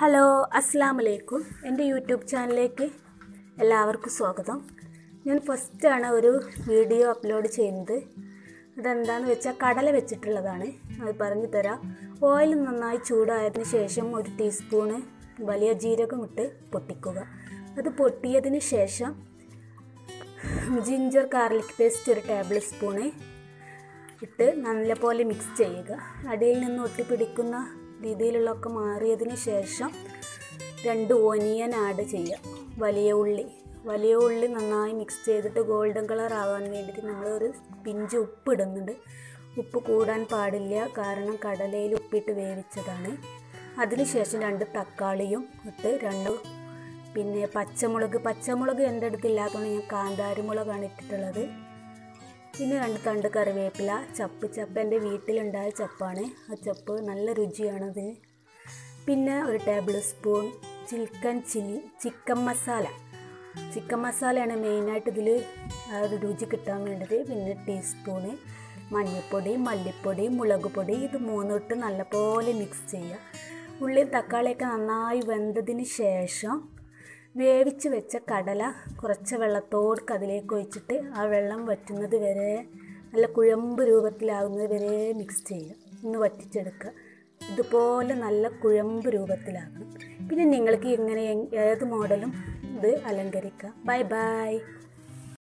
Hello അസ്സാം വലൈക്കും എന്റെ യൂട്യൂബ് ചാനലിലേക്ക് എല്ലാവർക്കും സ്വാഗതം. ഞാൻ ഫസ്റ്റാണ് ഒരു വീഡിയോ അപ്ലോഡ് ചെയ്യുന്നത്. അതെന്താണെന്ന് വെച്ചാൽ കടല വെച്ചിട്ടുള്ളതാണ്. അത് പറഞ്ഞു തരാം. ഓയിൽ നന്നായി ചൂടായതിന് ശേഷം ഒരു ടീസ്പൂണ് വലിയ ജീരകം ഇട്ട് പൊട്ടിക്കുക. അത് പൊട്ടിയതിന് ശേഷം ജിഞ്ചർ ഗാർലിക് പേസ്റ്റ് ഒരു ടേബിൾ സ്പൂണ് ഇട്ട് നല്ലപോലെ മിക്സ് ചെയ്യുക. അടിയിൽ നിന്ന് ഒട്ടിപ്പിടിക്കുന്ന രീതിയിലുള്ളതൊക്കെ മാറിയതിന് ശേഷം രണ്ട് ഓനിയൻ ആഡ് ചെയ്യുക വലിയ ഉള്ളി. വലിയ ഉള്ളി നന്നായി മിക്സ് ചെയ്തിട്ട് ഗോൾഡൻ കളർ ആവാൻ വേണ്ടിയിട്ട് നമ്മളൊരു പിഞ്ച് ഉപ്പ് ഇടുന്നുണ്ട്. ഉപ്പ് കൂടാൻ പാടില്ല. കാരണം കടലയിൽ ഉപ്പിട്ട് വേവിച്ചതാണ്. അതിനുശേഷം രണ്ട് തക്കാളിയും ഇട്ട് രണ്ട് പിന്നെ പച്ചമുളക്. പച്ചമുളക് എന്റെ അടുത്തില്ലാത്തതുകൊണ്ട് ഞാൻ കാന്താരി മുളകാണ് ഇട്ടിട്ടുള്ളത്. പിന്നെ രണ്ട് തണ്ട് കറിവേപ്പില ചപ്പ് ചപ്പ് എന്റെ വീട്ടിലുണ്ടായ ചപ്പാണ്. ആ ചപ്പ് നല്ല രുചിയാണത്. പിന്നെ ഒരു tablespoon chicken chilli chicken masala. Chicken മസാലയാണ് മെയിനായിട്ട് ഇതിൽ ഒരു രുചി കിട്ടാൻ വേണ്ടത്. പിന്നെ ടീസ്പൂണ് മഞ്ഞൾപ്പൊടി മല്ലിപ്പൊടി മുളക് പൊടി ഇത് മൂന്നിട്ട് നല്ലപോലെ മിക്സ് ചെയ്യുക. ഉള്ളിയും തക്കാളിയൊക്കെ നന്നായി വെന്തതിന് ശേഷം വേവിച്ച് വെച്ച കടല കുറച്ച് വെള്ളത്തോടുക്ക് അതിലേക്ക് ഒഴിച്ചിട്ട് ആ വെള്ളം വറ്റുന്നത് വരെ നല്ല കുഴമ്പ് രൂപത്തിലാകുന്നത് വരെ മിക്സ് ചെയ്യുക. ഒന്ന് വറ്റിച്ചെടുക്കുക. ഇതുപോലെ നല്ല കുഴമ്പ് രൂപത്തിലാകും പിന്നെ നിങ്ങൾക്ക് ഇങ്ങനെ ഏത് മോഡലും ഇത് അലങ്കരിക്കാം. Bye bye